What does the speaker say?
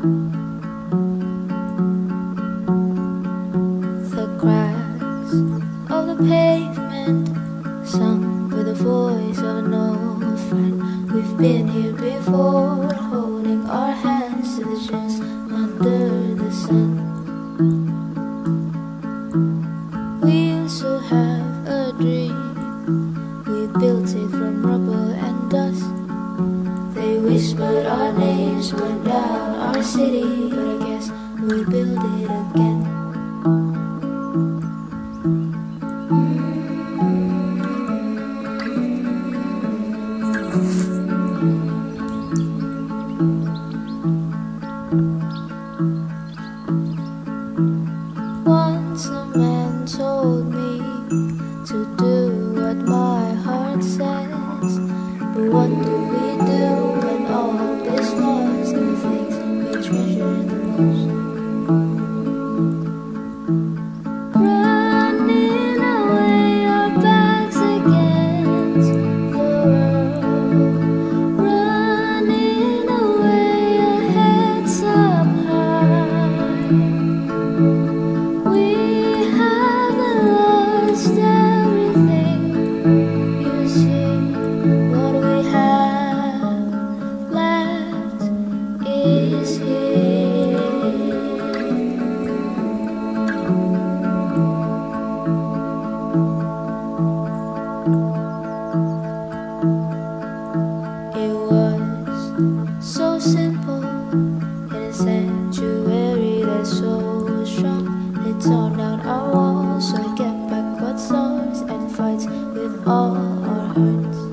The cracks of the pavement, sung with the voice of an old friend. We've been here before, whispered our names, burned down our city, but I guess we'll build it again. Once a man told me to do what my heart says. But what treasure heart.